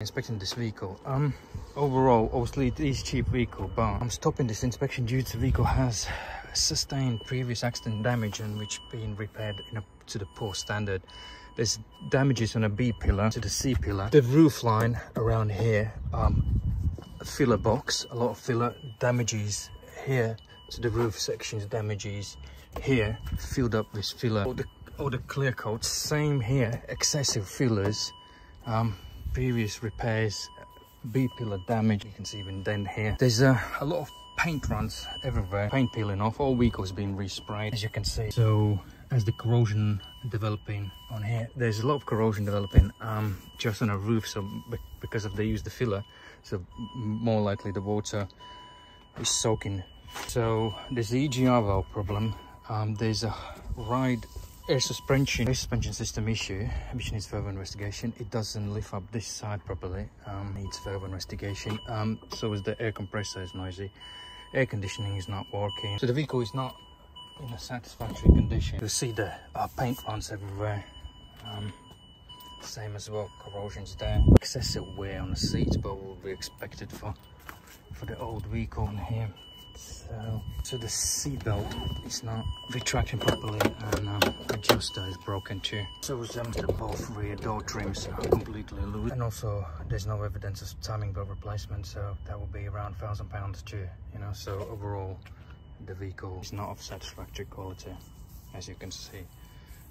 inspecting this vehicle um overall obviously it is cheap vehicle but i'm stopping this inspection due to the vehicle has sustained previous accident damage and which being repaired a, to the poor standard. There's damages on a b pillar to the c pillar. The roof line around here um filler box a lot of filler damages here. To the roof sections damages here filled up with filler. All the all the clear coats same here excessive fillers um previous repairs b pillar damage you can see even then here. There's a, a lot of paint runs everywhere. Paint peeling off all vehicles being resprayed as you can see. So as the corrosion developing on here there's a lot of corrosion developing um just on a roof so because of they use the filler so more likely the water is soaking. So there's the egr valve problem. Um there's a ride air suspension air suspension system issue which needs further investigation. It doesn't lift up this side properly um needs further investigation. Um so is the air compressor is noisy. Air conditioning is not working. So the vehicle is not in a satisfactory condition. You see the uh, paint runs everywhere. Um same as well corrosions there. Excessive wear on the seats but will be expected for for the old vehicle in here. So, so the seatbelt is not retracting properly and um, adjuster is broken too. So um, the both rear door trims are completely loose. And also there's no evidence of timing belt replacement so that will be around thousand pounds too. You know, so overall the vehicle is not of satisfactory quality as you can see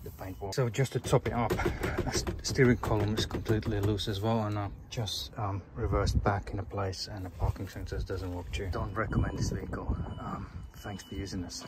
the paintwork. So just to top it up, the steering column is completely loose as well and uh, just um, reversed back in a place and the parking sensors doesn't work too. Don't recommend this vehicle. Um, thanks for using this.